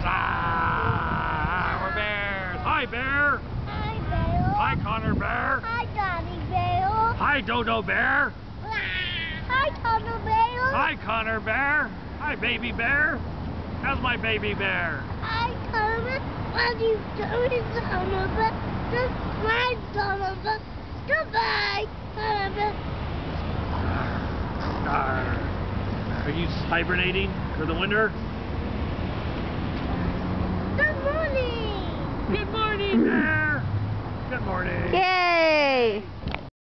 bears. Ah, we're bears. Hi, bear. Hi, Bear. Hi, Connor bear. Hi, Bear. Hi, Dodo bear. Hi, Toddler Bear. Hi, Connor bear. Hi, baby bear. How's my baby bear? Hi, Connor. What you doing? Just my Donovan. Goodbye. Arr. Are you hibernating for the winter? Good morning. Good morning, bear. Good morning. Yay!